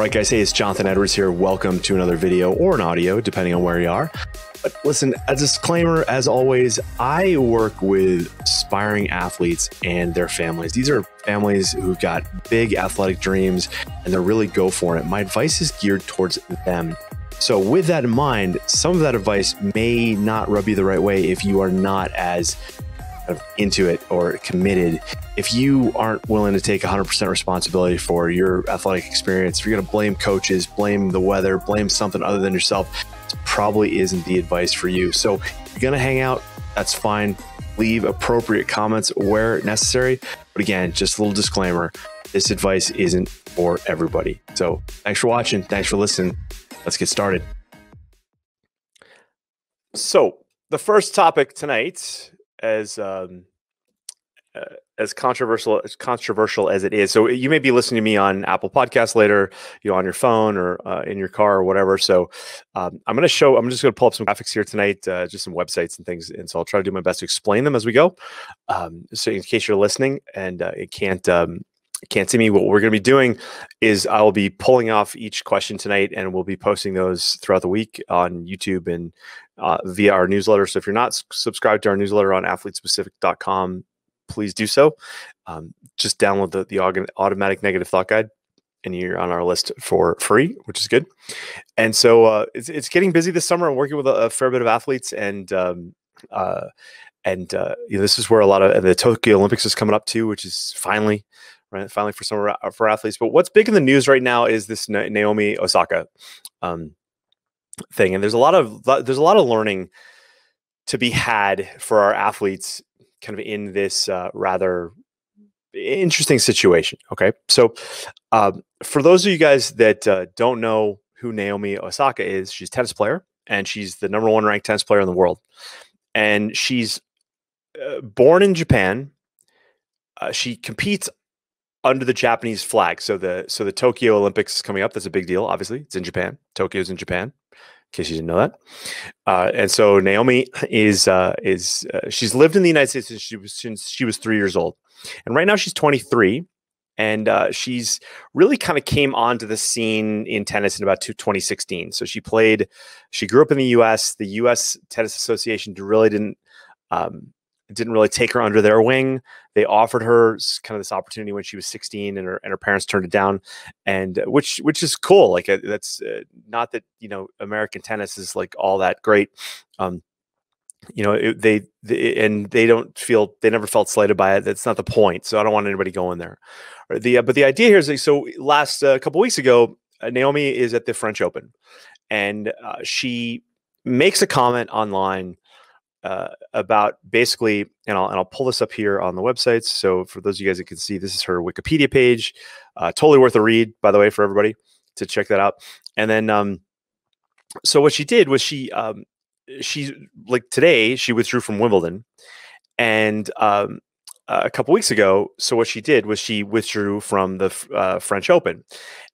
All right, guys. Hey, it's Jonathan Edwards here. Welcome to another video or an audio, depending on where you are. But listen, as a disclaimer, as always, I work with aspiring athletes and their families. These are families who've got big athletic dreams and they're really go for it. My advice is geared towards them. So, with that in mind, some of that advice may not rub you the right way if you are not as into it or committed, if you aren't willing to take 100% responsibility for your athletic experience, if you're going to blame coaches, blame the weather, blame something other than yourself, it probably isn't the advice for you. So, if you're going to hang out, that's fine. Leave appropriate comments where necessary. But again, just a little disclaimer this advice isn't for everybody. So, thanks for watching. Thanks for listening. Let's get started. So, the first topic tonight as um, uh, as controversial as controversial as it is. So you may be listening to me on Apple Podcasts later, you know, on your phone or uh, in your car or whatever. So um, I'm going to show. I'm just going to pull up some graphics here tonight, uh, just some websites and things, and so I'll try to do my best to explain them as we go. Um, so in case you're listening and uh, it can't. Um, can't see me what we're going to be doing is i will be pulling off each question tonight and we'll be posting those throughout the week on youtube and uh, via our newsletter. So if you're not subscribed to our newsletter on athletespecific.com, please do so. Um, just download the, the automatic negative thought guide and you're on our list for free, which is good. And so uh, it's, it's getting busy this summer. I'm working with a, a fair bit of athletes and, um, uh, and uh, you know, this is where a lot of the Tokyo Olympics is coming up too, which is finally, right, finally for some for athletes. But what's big in the news right now is this Naomi Osaka. Um, thing and there's a lot of there's a lot of learning to be had for our athletes kind of in this uh, rather interesting situation okay so um, for those of you guys that uh, don't know who naomi osaka is she's a tennis player and she's the number one ranked tennis player in the world and she's uh, born in japan uh, she competes under the Japanese flag. So the so the Tokyo Olympics is coming up. That's a big deal. Obviously, it's in Japan. Tokyo's in Japan case you didn't know that. Uh, and so Naomi is uh, is uh, she's lived in the United States since she was since she was three years old, and right now she's 23, and uh, she's really kind of came onto the scene in tennis in about 2016. So she played, she grew up in the U.S. The U.S. Tennis Association really didn't um, didn't really take her under their wing. They offered her kind of this opportunity when she was 16, and her and her parents turned it down, and uh, which which is cool. Like uh, that's uh, not that you know American tennis is like all that great. Um, you know it, they, they, and they don't feel they never felt slighted by it. That's not the point. So I don't want anybody going there. The uh, but the idea here is like, so last uh, couple weeks ago, uh, Naomi is at the French Open, and she makes a comment online uh, about basically, and I'll, and I'll pull this up here on the websites. So for those of you guys that can see, this is her Wikipedia page. Uh, totally worth a read, by the way, for everybody to check that out. And then, um, so what she did was she, um, she like today she withdrew from Wimbledon, and um, a couple weeks ago. So what she did was she withdrew from the uh, French Open,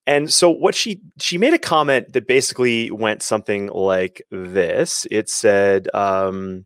and so what she she made a comment that basically went something like this. It said. Um,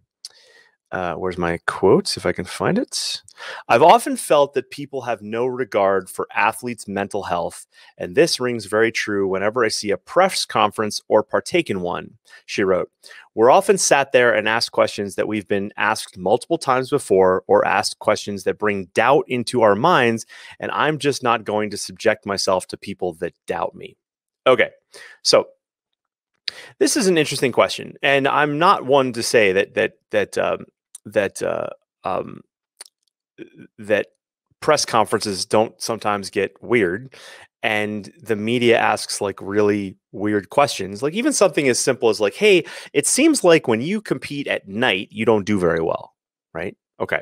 uh, where's my quotes if I can find it? I've often felt that people have no regard for athletes' mental health, and this rings very true whenever I see a press conference or partake in one, she wrote. We're often sat there and asked questions that we've been asked multiple times before, or asked questions that bring doubt into our minds, and I'm just not going to subject myself to people that doubt me. Okay, so this is an interesting question, and I'm not one to say that that that um, that uh, um, that press conferences don't sometimes get weird and the media asks like really weird questions like even something as simple as like hey it seems like when you compete at night you don't do very well right? Okay.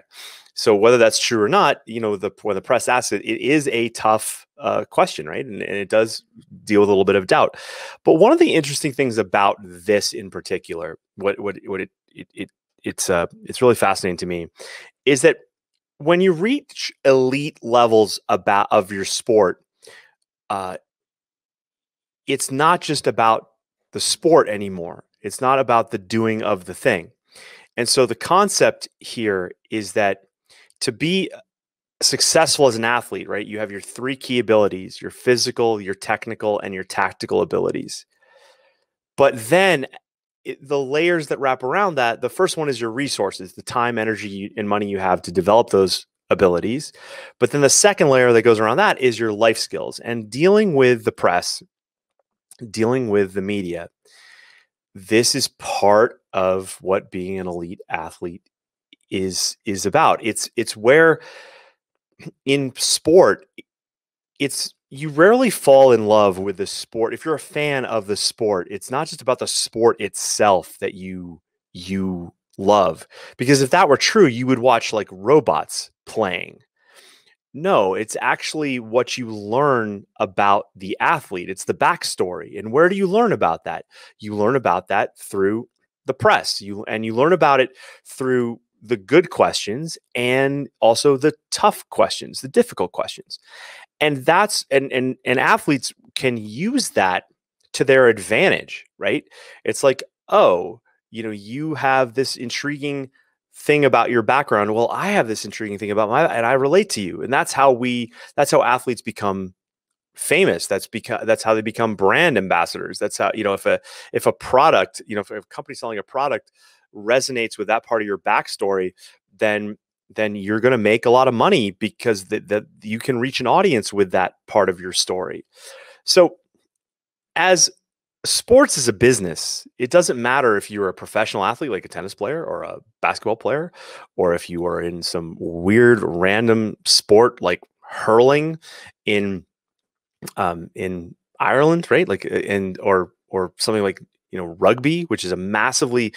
So whether that's true or not you know the when the press asks it it is a tough uh, question right? And, and it does deal with a little bit of doubt. But one of the interesting things about this in particular what what what it it, it it's uh it's really fascinating to me is that when you reach elite levels about of your sport uh it's not just about the sport anymore it's not about the doing of the thing and so the concept here is that to be successful as an athlete, right? You have your three key abilities your physical, your technical, and your tactical abilities. But then it, the layers that wrap around that the first one is your resources, the time, energy, and money you have to develop those abilities. But then the second layer that goes around that is your life skills and dealing with the press, dealing with the media. This is part of what being an elite athlete is is about. It's it's where in sport it's you rarely fall in love with the sport if you're a fan of the sport it's not just about the sport itself that you you love because if that were true you would watch like robots playing. No it's actually what you learn about the athlete it's the backstory and where do you learn about that? You learn about that through the press you and you learn about it through the good questions and also the tough questions, the difficult questions. And that's and and and athletes can use that to their advantage, right? It's like, oh, you know, you have this intriguing thing about your background. Well, I have this intriguing thing about my and I relate to you. And that's how we that's how athletes become famous that's because that's how they become brand ambassadors that's how you know if a if a product you know if a company selling a product resonates with that part of your backstory, then then you're going to make a lot of money because that you can reach an audience with that part of your story. So as sports is a business. It doesn't matter if you're a professional athlete like a tennis player or a basketball player, or if you are in some weird random sport like hurling in um, in Ireland, right? Like and or or something like you know rugby, which is a massively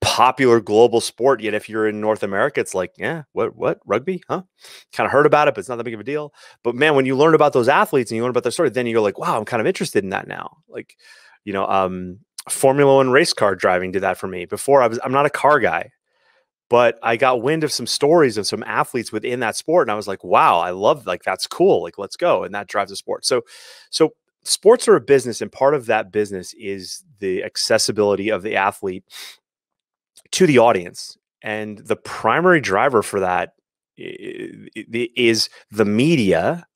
popular global sport. Yet if you're in North America, it's like, yeah, what what rugby? Huh? Kind of heard about it, but it's not that big of a deal. But man, when you learn about those athletes and you learn about their story, then you go like, wow, I'm kind of interested in that now. Like, you know, um, Formula One race car driving did that for me. Before I was, I'm not a car guy, but I got wind of some stories of some athletes within that sport, and I was like, wow, I love like that's cool. Like, let's go, and that drives the sport. So, so sports are a business, and part of that business is the accessibility of the athlete to the audience. And the primary driver for that is the media.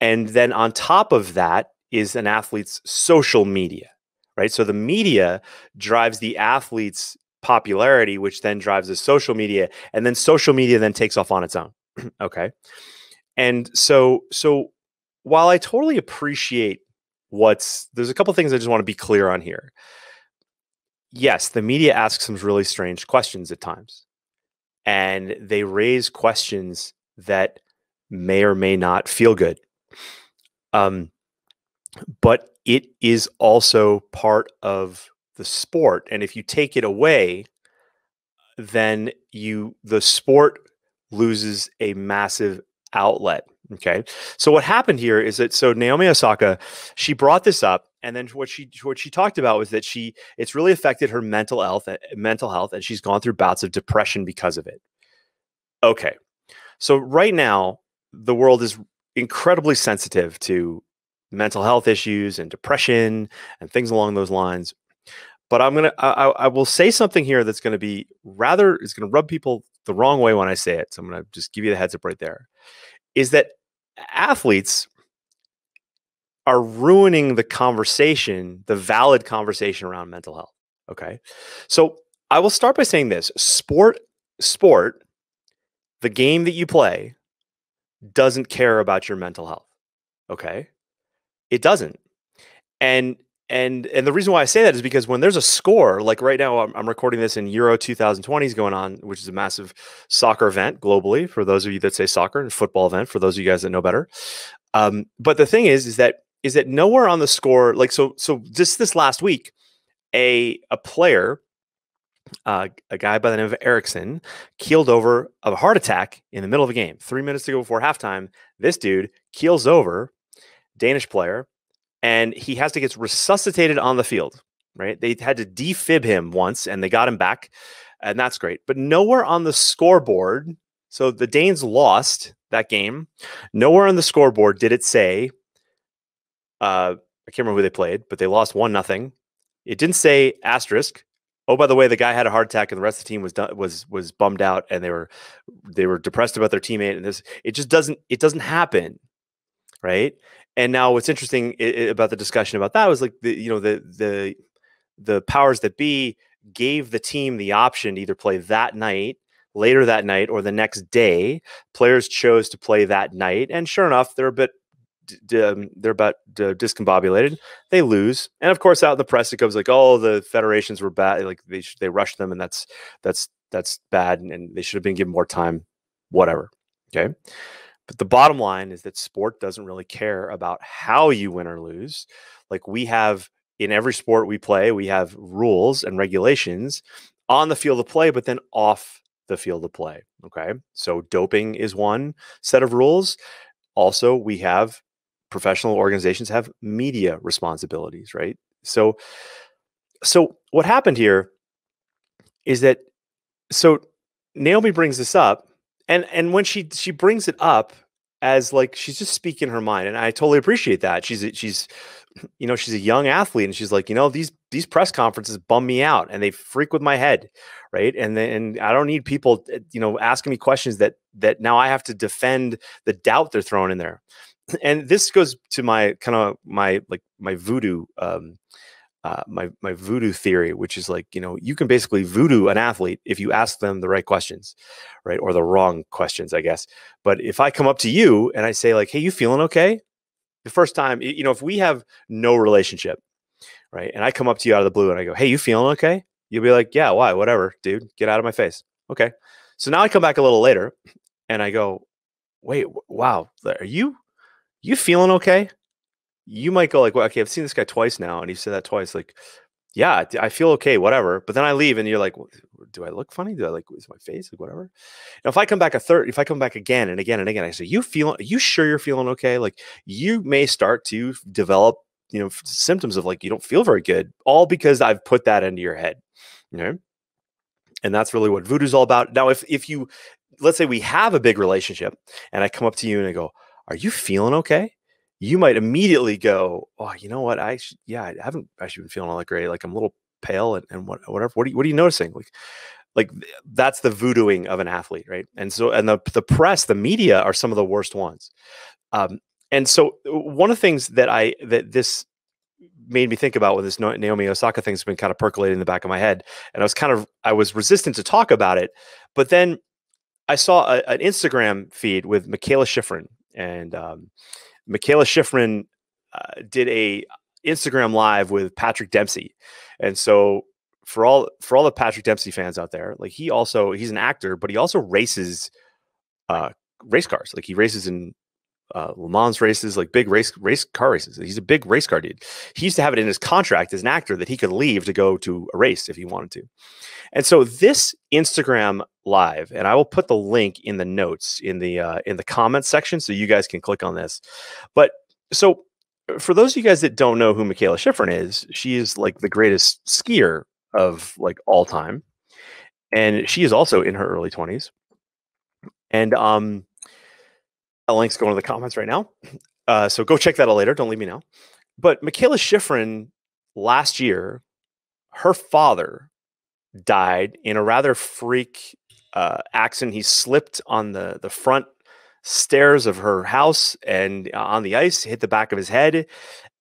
And then on top of that is an athlete's social media, right? So the media drives the athlete's popularity, which then drives the social media. And then social media then takes off on its own. okay. And so, so while I totally appreciate what's, there's a couple things I just want to be clear on here yes, the media asks some really strange questions at times. And they raise questions that may or may not feel good. Um, but it is also part of the sport. And if you take it away, then you the sport loses a massive outlet. Okay. So what happened here is that so Naomi Osaka, she brought this up and then what she what she talked about was that she it's really affected her mental health eh, mental health and she's gone through bouts of depression because of it okay so right now the world is incredibly sensitive to mental health issues and depression and things along those lines but i'm gonna i, I will say something here that's going to be rather is going to rub people the wrong way when i say it so i'm to just give you the heads up right there is that athletes are ruining the conversation, the valid conversation around mental health. Okay. So I will start by saying this sport, sport, the game that you play doesn't care about your mental health. Okay. It doesn't. And and and the reason why I say that is because when there's a score, like right now, I'm, I'm, recording this in Euro 2020 is going on, which is a massive soccer event globally for those of you that say soccer and football event for those of you guys that know better. Um, but the thing is, is that is that nowhere on the score, like so, so just this last week, a a player, uh, a guy by the name of Eriksen, keeled over of a heart attack in the middle of a game. Three minutes to go before halftime, this dude keels over, Danish player, and he has to get resuscitated on the field. Right? They had to defib him once, and they got him back, and that's great. But nowhere on the scoreboard. So the Danes lost that game. Nowhere on the scoreboard did it say uh, I can't remember who they played, but they lost one nothing. It didn't say asterisk oh by the way the guy had a heart attack and the rest of the team was done, was was bummed out and they were they were depressed about their teammate and this it just doesn't it doesn't happen right and now what's interesting about the discussion about that was like the you know the the the powers that be gave the team the option to either play that night later that night or the next day players chose to play that night and sure enough they're a bit um, they're about discombobulated. They lose, and of course, out in the press, it goes like, "Oh, the federations were bad. Like they they rushed them, and that's that's that's bad, and, and they should have been given more time." Whatever. Okay. But the bottom line is that sport doesn't really care about how you win or lose. Like we have in every sport we play, we have rules and regulations on the field of play, but then off the field of play. Okay. So doping is one set of rules. Also, we have professional organizations have media responsibilities, right? So, so what happened here is that so Naomi brings this up, and and when she she brings it up as like she's just speaking her mind, and I totally appreciate that. She's she's you know she's a young athlete, and she's like you know these these press conferences bum me out, and they freak with my head, right? And then and I don't need people eh, you know asking me questions that that now I have to defend the doubt they're throwing in there and this goes to my kind of my like my voodoo um uh, my my voodoo theory, which is like you know you can basically voodoo an athlete if you ask them the right questions, right, or the wrong questions, I guess. But if I come up to you and I say like, "Hey, you feeling okay?" The first time, you know, if we have no relationship, right, and I come up to you out of the blue and I go, "Hey, you feeling okay?" You'll be like, "Yeah, why? Whatever, dude. Get out of my face." Okay. So now I come back a little later and I go, "Wait, wow, are you you feeling okay? You might go like, well, okay, I've seen this guy twice now, and he said that twice. Like, yeah, I feel okay, whatever. But then I leave, and you're like, well, do I look funny? Do I like is my face like whatever? Now, if I come back a third, if I come back again and again and again, I say, you feeling? You sure you're feeling okay? Like, you may start to develop, you know, symptoms of like you don't feel very good, all because I've put that into your head. You know? And that's really what voodoo's all about. Now, if if you let's say we have a big relationship, and I come up to you and I go, are you feeling okay? You might immediately go, oh, you know what? I should, yeah, I haven't actually been feeling all that great. Like I'm a little pale and, and what, whatever. What are you, what are you noticing? Like, like that's the voodooing of an athlete, right? And so, and the the press, the media are some of the worst ones. Um, and so, uh, one of the things that I that this made me think about with this Naomi Osaka thing's been kind of percolating in the back of my head, and I was kind of I was resistant to talk about it, but then I saw a, an Instagram feed with Mikaela Shiffrin, and um, Mikaela Shiffrin uh, did a Instagram live with Patrick Dempsey, and so for all for all the Patrick Dempsey fans out there, like he also he's an actor, but he also races uh, race cars. Like he races in uh, Le Mans races, like big race race car races. He's a big race car dude. He used to have it in his contract as an actor that he could leave to go to a race if he wanted to. And so this Instagram live, and I will put the link in the notes in the uh, in the comments section so you guys can click on this. But so for those of you guys that don't know who mikaela Shiffrin is, she is like the greatest skier of like all time, and she is also in her early twenties. And um, a link's going to the comments right now. Uh, so go check that out later. Don't leave me now. But mikaela Shiffrin last year, her father died in a rather freak uh. He slipped on the the front stairs of her house and uh, on the ice, hit the back of his head,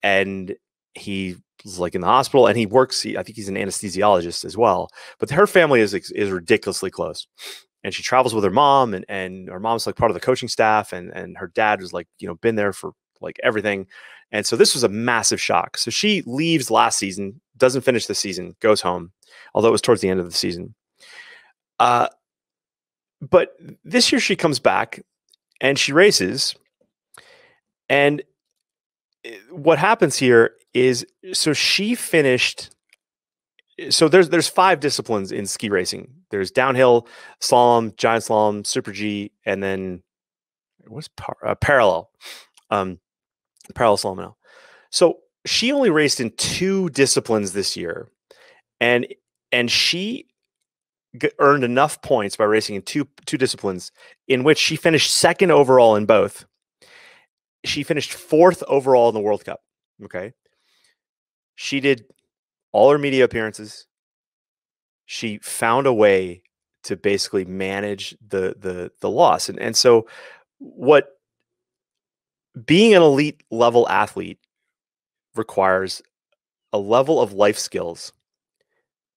and he was like in the hospital. And he works. He, I think he's an anesthesiologist as well. But her family is is ridiculously close and she travels with her mom and and her mom's like part of the coaching staff and and her dad was like you know been there for like everything and so this was a massive shock so she leaves last season doesn't finish the season goes home although it was towards the end of the season uh but this year she comes back and she races and eh, what happens here is so she finished so there's there's five disciplines in ski racing. There's downhill, slalom, giant slalom, super G, and then what's par- uh, parallel, um, parallel slalom now. So she only raced in two disciplines this year, and and she earned enough points by racing in two two disciplines in which she finished second overall in both. She finished fourth overall in the World Cup. Okay, she did all her media appearances. she found a way to basically manage the the the loss. And and so what being an elite level athlete requires a level of life skills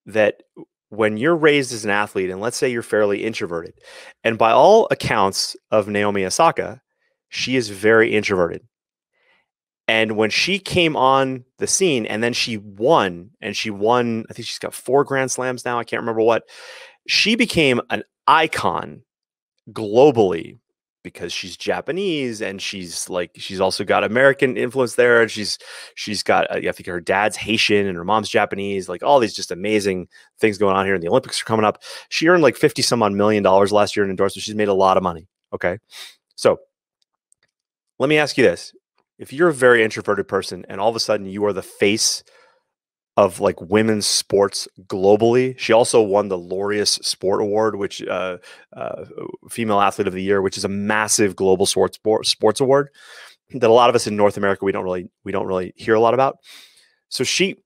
that when you're raised as an athlete and let's say you're fairly introverted and by all accounts of Naomi Osaka she is very introverted. And when she came on the scene and then she won and she won I think she's got four grand slams now I can't remember what she became an icon globally because she's Japanese and she's like she's also got American influence there and she's she's got uh, I think her dad's Haitian and her mom's Japanese like all these just amazing things going on here and the Olympics are coming up. She earned like 50 some odd million dollars last year in endorsements. She's made a lot of money. Okay. So let me ask you this. If you're a very introverted person and all of a sudden you are the face of like women's sports globally. She also won the Laureus Sport Award, which uh, uh, female athlete of the year, which is a massive global sports sports award that a lot of us in North America we don't really we don't really hear a lot about. So she,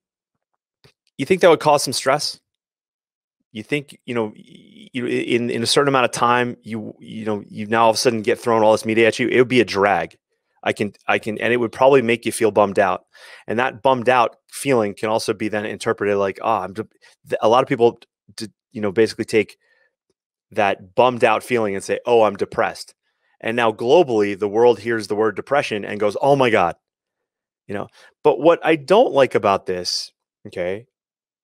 you think that would cause some stress? You think you know you in in a certain amount of time you you know you now all of a sudden get thrown all this media at you. It would be a drag. I can I can and it would probably make you feel bummed out. And that bummed out feeling can also be then interpreted like, oh, I'm a lot of people you know basically take that bummed out feeling and say, "Oh, I'm depressed." And now globally, the world hears the word depression and goes, "Oh my god." You know. But what I don't like about this, okay?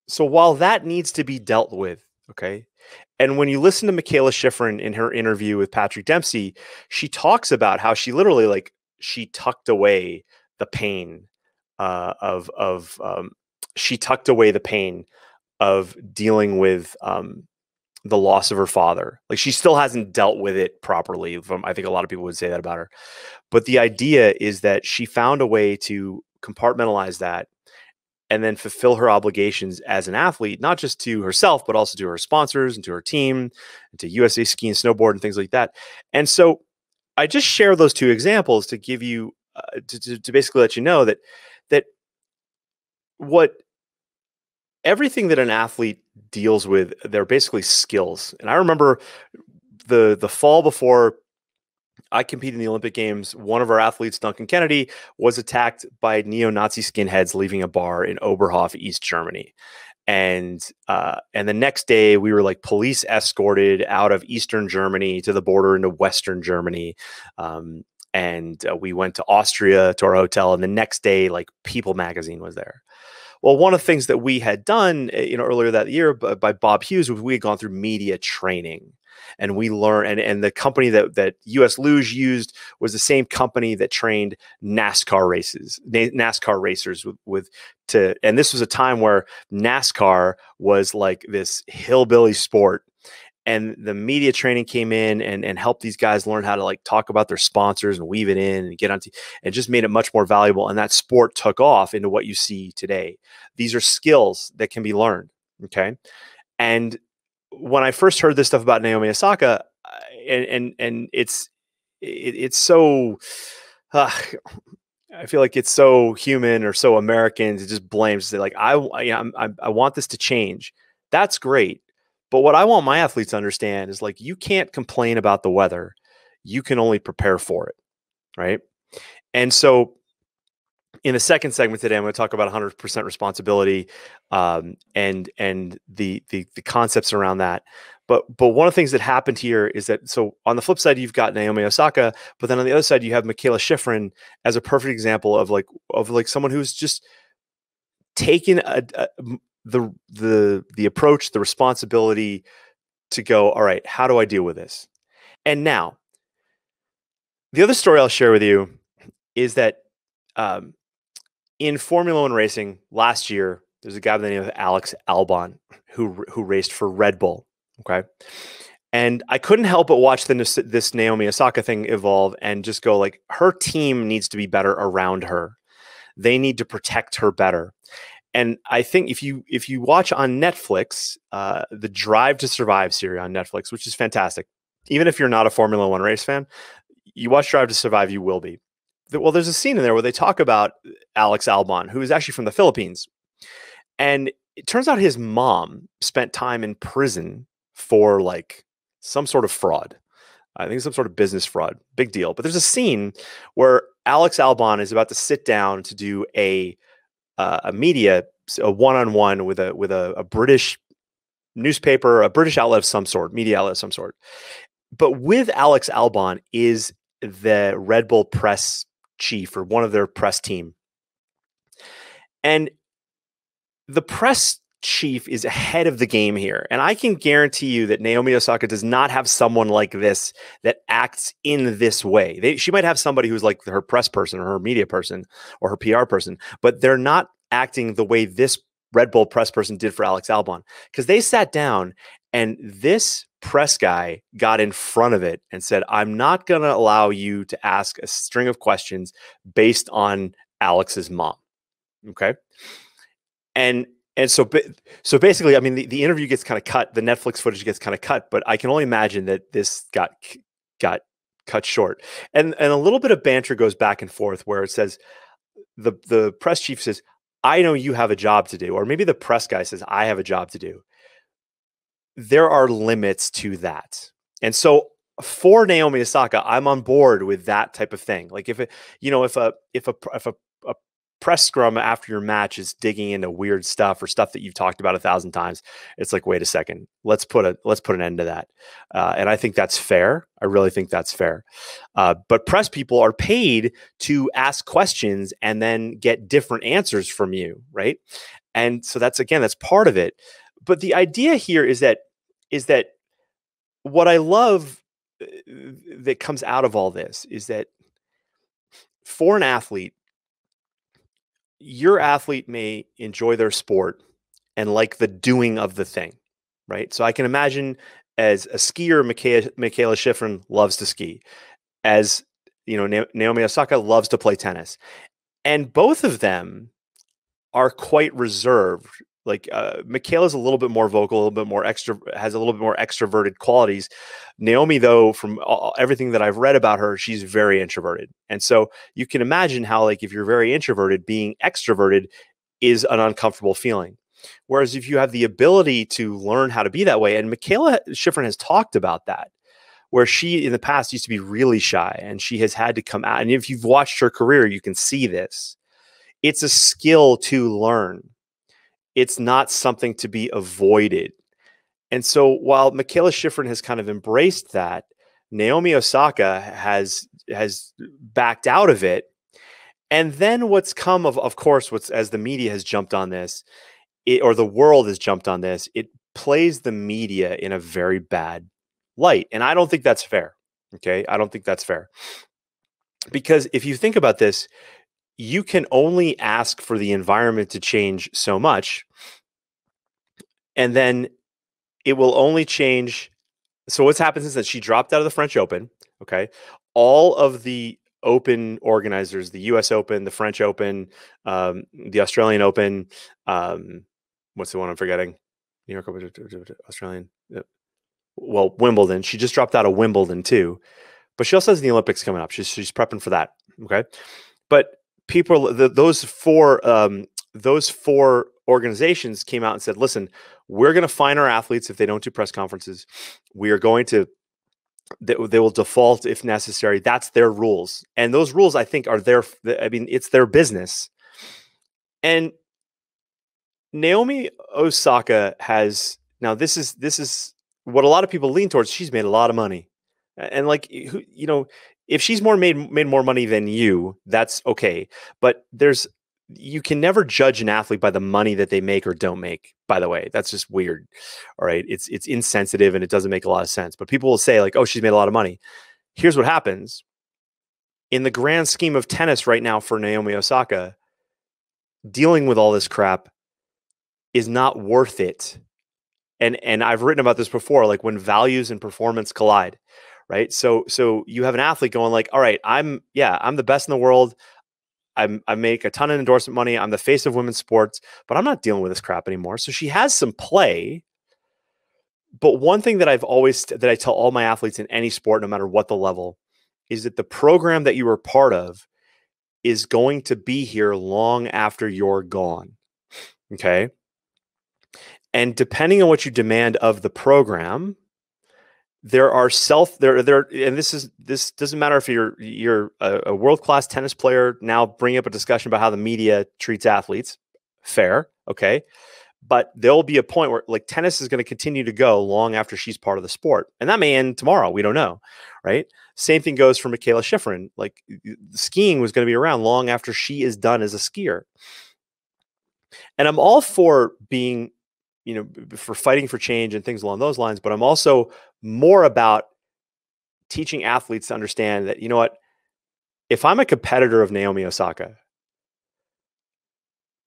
So while that needs to be dealt with, okay? And when you listen to Mikaela Shiffrin in her interview with Patrick Dempsey, she talks about how she literally like she tucked away the pain uh, of of um, she tucked away the pain of dealing with um, the loss of her father. Like she still hasn't dealt with it properly. From I think a lot of people would say that about her, but the idea is that she found a way to compartmentalize that and then fulfill her obligations as an athlete, not just to herself, but also to her sponsors and to her team, and to USA Ski and Snowboard and things like that. And so I just share those two examples to give you uh, to, to, to basically let you know that that what everything that an athlete deals with they're basically skills. And i remember the the fall before i competed in the olympic games one of our athletes duncan kennedy was attacked by neo-nazi skinheads leaving a bar in oberhof east germany and uh, and the next day we were like police escorted out of eastern Germany to the border into western Germany. Um, and uh, we went to Austria to our hotel, and the next day, like People magazine was there. Well, one of the things that we had done, eh, you know, earlier that year by Bob Hughes was we had gone through media training and we learn and, and the company that that US Luge used was the same company that trained NASCAR races NASCAR racers with, with to and this was a time where NASCAR was like this hillbilly sport and the media training came in and, and helped these guys learn how to like talk about their sponsors and weave it in and get on t- and just made it much more valuable and that sport took off into what you see today. These are skills that can be learned okay? And when I first heard this stuff about Naomi Osaka, and and and it's it, it's so. Uh, I feel like it's so human or so American to just blame. Say like I, I, I want this to change. That's great, but what I want my athletes to understand is like you can't complain about the weather. You can only prepare for it, right? And so in the second segment today, I'm going to talk about 100% responsibility um, and and the, the the concepts around that. But but one of the things that happened here is that so on the flip side, you've got Naomi Osaka, but then on the other side, you have Mikaela Shiffrin as a perfect example of like of like someone who's just taken a, a, the the the approach, the responsibility to go. All right, how do I deal with this? And now, the other story I'll share with you is that um, in Formula One racing last year, there's a guy by the name of Alex Albon who who raced for Red Bull. Okay, and I couldn't help but watch the, this Naomi Osaka thing evolve and just go like, her team needs to be better around her. They need to protect her better. And I think if you if you watch on Netflix, uh, the Drive to Survive series on Netflix, which is fantastic, even if you're not a Formula One race fan, you watch Drive to Survive, you will be well, there's a scene in there where they talk about Alex Albon, who is actually from the Philippines, and it turns out his mom spent time in prison for like some sort of fraud. I think some sort of business fraud. Big deal. But there's a scene where Alex Albon is about to sit down to do a uh, a media a one-on-one with a with a, a British newspaper, a British outlet of some sort, media outlet of some sort. But with Alex Albon is the Red Bull press chief or one of their press team. And the press chief is ahead of the game here. And I can guarantee you that Naomi Osaka does not have someone like this that acts in this way. They, she might have somebody who's like her press person or her media person or her PR person, but they're not acting the way this Red Bull press person did for Alex Albon because they sat down and this press guy got in front of it and said, I'm not going to allow you to ask a string of questions based on Alex's mom. Okay. And and so so basically i mean the, the interview gets kind of cut the netflix footage gets kind of cut but i can only imagine that this got got cut short and and a little bit of banter goes back and forth where it says the the press chief says i know you have a job to do or maybe the press guy says i have a job to do there are limits to that. And so for Naomi Osaka, I'm on board with that type of thing. Like if it, you know, if a if a if a press scrum after your match is digging into weird stuff or stuff that you've talked about a thousand times it's like wait a second. Let's put a let's put an end to that. Uh, and i think that's fair. I really think that's fair. Uh, but press people are paid to ask questions and then get different answers from you right? And so that's again that's part of it. But the idea here is that is that what i love uh, that comes out of all this is that for an athlete your athlete may enjoy their sport and like the doing of the thing, right? So I can imagine as a skier, Mikaela, Mikaela Shiffrin loves to ski. As you know, Naomi Osaka loves to play tennis, and both of them are quite reserved like uh, Mikaela's a little bit more vocal, a little bit more extra, has a little bit more extroverted qualities. Naomi, though, from all, everything that I've read about her, she's very introverted, and so you can imagine how, like, if you're very introverted, being extroverted is an uncomfortable feeling. Whereas if you have the ability to learn how to be that way, and Mikaela Shiffrin has talked about that, where she in the past used to be really shy and she has had to come out. And if you've watched her career, you can see this. It's a skill to learn it's not something to be avoided. And so while Mikaela Shiffrin has kind of embraced that, Naomi Osaka has has backed out of it. And then what's come of of course what's as the media has jumped on this, it, or the world has jumped on this, it plays the media in a very bad light. And I don't think that's fair. Okay? I don't think that's fair. Because if you think about this, you can only ask for the environment to change so much and then it will only change so what's happened is that she dropped out of the french open okay? All of the open organizers the us open the french open um, the australian open um, what's the one i'm forgetting? New york open australian well wimbledon she just dropped out of wimbledon too but she also has the olympics coming up she's, she's prepping for that okay? But people the, those four um, those four organizations came out and said listen we're going to fine our athletes if they don't do press conferences. We are going to they, they will default if necessary. That's their rules. And those rules i think are their i mean it's their business. And naomi osaka has now this is this is what a lot of people lean towards. She's made a lot of money. And like you know if she's more made made more money than you, that's okay. But there's you can never judge an athlete by the money that they make or don't make. By the way, that's just weird. All right, it's it's insensitive and it doesn't make a lot of sense. But people will say like, "Oh, she's made a lot of money." Here's what happens in the grand scheme of tennis right now for Naomi Osaka. Dealing with all this crap is not worth it. And and I've written about this before. Like when values and performance collide, right? So so you have an athlete going like, all right, I'm yeah, I'm the best in the world. I'm, I make a ton of endorsement money. I'm the face of women's sports, but I'm not dealing with this crap anymore. So she has some play. But one thing that I've always that I tell all my athletes in any sport, no matter what the level, is that the program that you were part of is going to be here long after you're gone. Okay. And depending on what you demand of the program, there are self there there and this is this doesn't matter if you're you're a, a world class tennis player now bring up a discussion about how the media treats athletes. Fair okay. But there'll be a point where like tennis is going to continue to go long after she's part of the sport and that may end tomorrow we don't know right? Same thing goes for Mikaela Shiffrin like skiing was going to be around long after she is done as a skier. And I'm all for being you know for fighting for change and things along those lines but I'm also more about teaching athletes to understand that, you know what, if I'm a competitor of Naomi Osaka,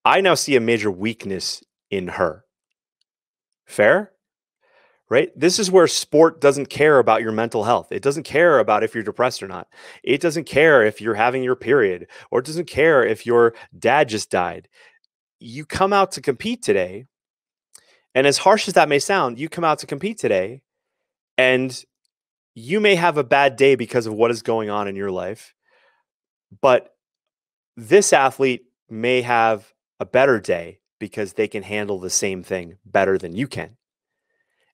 I now see a major weakness in her. Fair? Right? This is where sport doesn't care about your mental health. It doesn't care about if you're depressed or not. It doesn't care if you're having your period or it doesn't care if your dad just died. You come out to compete today. And as harsh as that may sound, you come out to compete today and you may have a bad day because of what is going on in your life, but this athlete may have a better day because they can handle the same thing better than you can.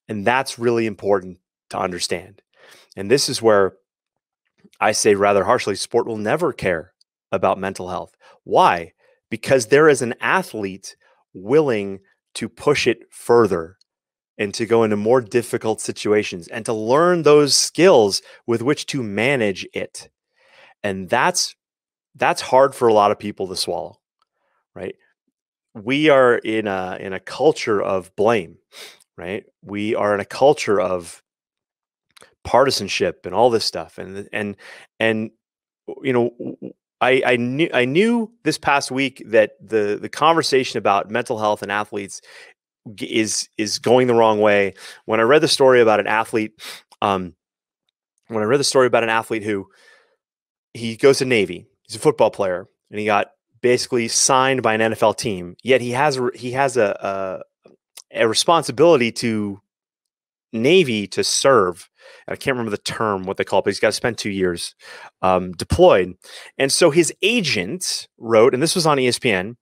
And that's really important to understand. And this is where I say rather harshly sport will never care about mental health. Why? Because there is an athlete willing to push it further and to go into more difficult situations and to learn those skills with which to manage it. And that's that's hard for a lot of people to swallow, right? We are in a in a culture of blame, right? We are in a culture of partisanship and all this stuff and and and you know I, I knew I knew this past week that the the conversation about mental health and athletes is is going the wrong way. When I read the story about an athlete, um, when I read the story about an athlete who he goes to Navy, he's a football player, and he got basically signed by an NFL team. Yet he has he has a a, a responsibility to Navy to serve. I can't remember the term what they call it, but he's got to spend two years um, deployed. And so his agent wrote, and this was on ESPN.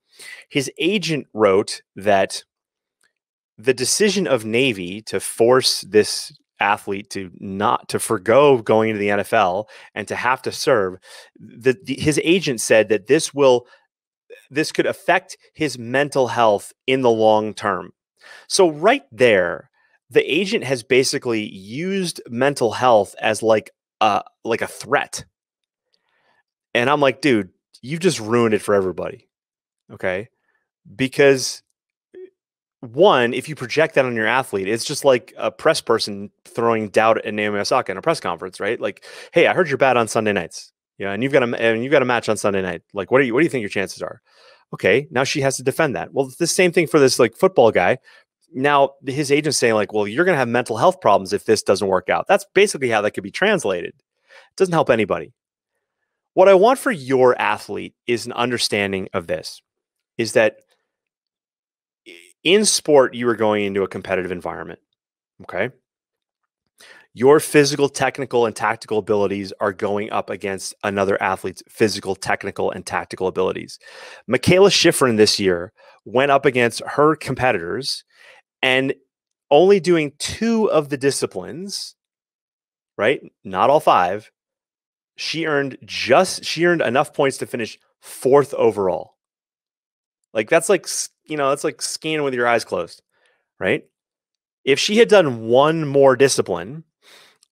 His agent wrote that the decision of Navy to force this athlete to not to forego going into the NFL and to have to serve, the, the, his agent said that this will this could affect his mental health in the long term. So right there, the agent has basically used mental health as like a like a threat. And I'm like, dude, you've just ruined it for everybody. Okay? Because one, if you project that on your athlete, it's just like a press person throwing doubt at Naomi Osaka in a press conference, right? Like, hey, I heard you're bad on Sunday nights. Yeah, and you've got a and you've got a match on Sunday night. Like, what do you what do you think your chances are? Okay, now she has to defend that. Well, the same thing for this like football guy. Now his agent's saying like, well, you're gonna have mental health problems if this doesn't work out. That's basically how that could be translated. It doesn't help anybody. What I want for your athlete is an understanding of this: is that in sport, you are going into a competitive environment. Okay. Your physical, technical, and tactical abilities are going up against another athlete's physical, technical, and tactical abilities. Mikaela Shiffrin this year went up against her competitors and only doing two of the disciplines, right? Not all five. She earned just, she earned enough points to finish fourth overall. Like that's like you know, that's like skiing with your eyes closed, right? If she had done one more discipline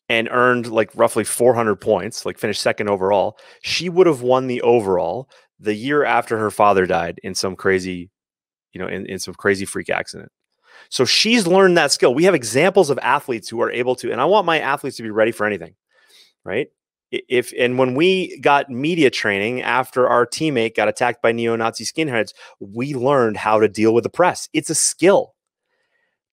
and earned like roughly 400 points, like finished second overall, she would have won the overall the year after her father died in some crazy, you know, in, in some crazy freak accident. So she's learned that skill. We have examples of athletes who are able to, and I want my athletes to be ready for anything, right? If and when we got media training after our teammate got attacked by neo-Nazi skinheads, we learned how to deal with the press. It's a skill.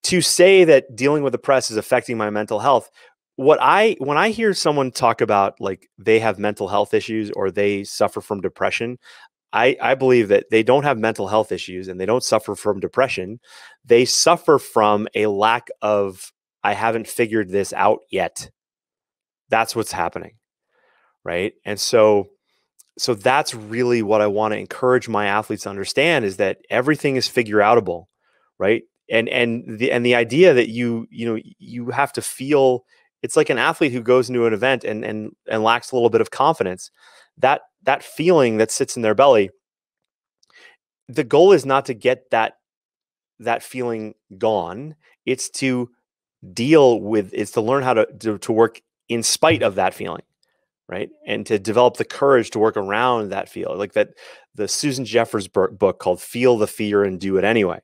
To say that dealing with the press is affecting my mental health, what I when I hear someone talk about like they have mental health issues or they suffer from depression, I, I believe that they don't have mental health issues and they don't suffer from depression. They suffer from a lack of I haven't figured this out yet. That's what's happening right? And so so that's really what i want to encourage my athletes to understand is that everything is figure outable right? And and the and the idea that you you know you have to feel it's like an athlete who goes into an event and and and lacks a little bit of confidence. That that feeling that sits in their belly the goal is not to get that that feeling gone. It's to deal with it's to learn how to, to, to work in spite of that feeling right? And to develop the courage to work around that feel like that the susan jeffers book called feel the fear and do it anyway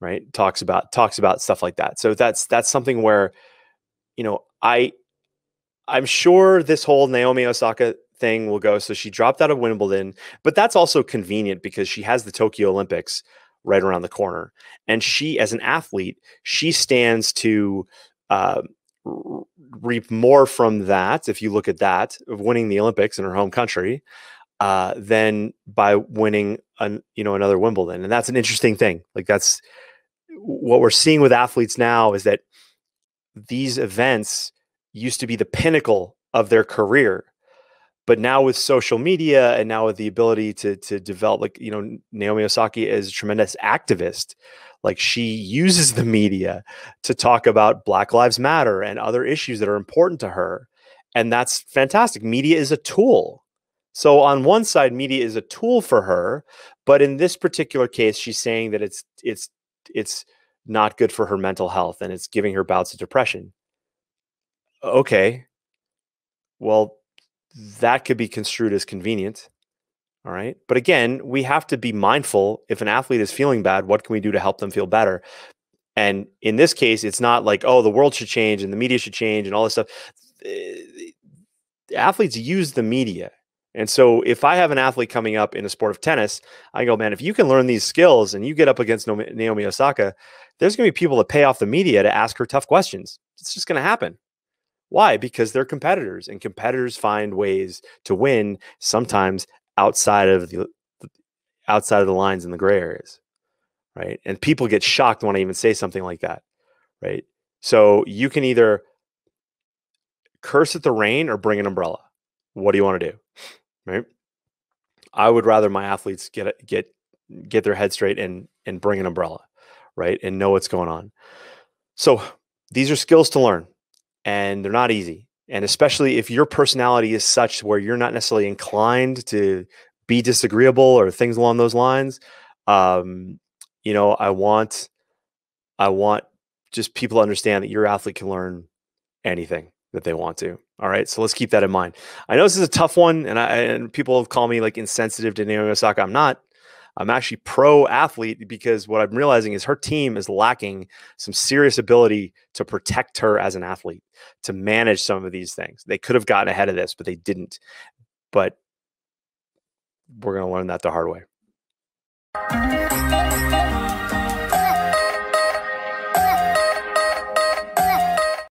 right? Talks about talks about stuff like that. So that's that's something where you know i i'm sure this whole naomi osaka thing will go. So she dropped out of wimbledon but that's also convenient because she has the tokyo olympics right around the corner. And she as an athlete she stands to uh, reap more from that if you look at that of winning the olympics in her home country uh, than by winning an, you know another wimbledon and that's an interesting thing like that's what we're seeing with athletes now is that these events used to be the pinnacle of their career but now with social media and now with the ability to to develop like you know naomi osaka is a tremendous activist like she uses the media to talk about black lives matter and other issues that are important to her and that's fantastic media is a tool so on one side media is a tool for her but in this particular case she's saying that it's it's it's not good for her mental health and it's giving her bouts of depression. Okay. Well, that could be construed as convenient. All right. But again, we have to be mindful if an athlete is feeling bad, what can we do to help them feel better? And in this case, it's not like, oh, the world should change and the media should change and all this stuff. Eh, athletes use the media and so if I have an athlete coming up in a sport of tennis, I go, man, if you can learn these skills and you get up against Naomi Osaka, there's going to be people that pay off the media to ask her tough questions. It's just going to happen. Why? Because they're competitors and competitors find ways to win sometimes outside of the outside of the lines in the gray areas. Right? And people get shocked when I even say something like that. Right? So you can either curse at the rain or bring an umbrella. What do you want to do? right? I would rather my athletes get get get their head straight and and bring an umbrella, right? And know what's going on. So these are skills to learn and they're not easy. And especially if your personality is such where you're not necessarily inclined to be disagreeable or things along those lines, um, you know, I want I want just people to understand that your athlete can learn anything that they want to. All right, so let's keep that in mind. I know this is a tough one, and I and people have called me like insensitive to Naomi Osaka. I'm not. I'm actually pro athlete because what I'm realizing is her team is lacking some serious ability to protect her as an athlete, to manage some of these things. They could have gotten ahead of this, but they didn't. But we're going to learn that the hard way.